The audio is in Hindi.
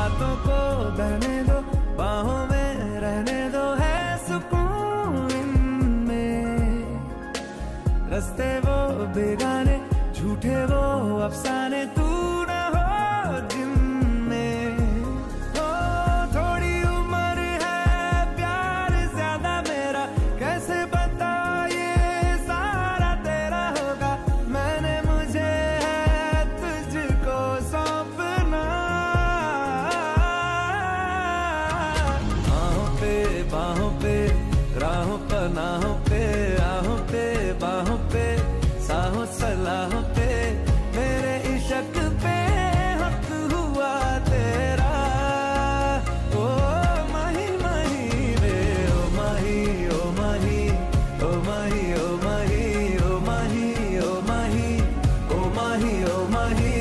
बातों को बहने दो, बाहों में रहने दो, है सुकून में रस्ते वो बेगाने, झूठे वो अफसाने। बाहों पे, राहों पर नाहों पे, आहों पे, बाहों पे, साहों सलाहों पे, मेरे इशक पे हक हुआ तेरा। ओ माही माही रे, ओ माही ओ माही ओ माही ओ माही ओ माही ओ माही ओ माही ओ माही।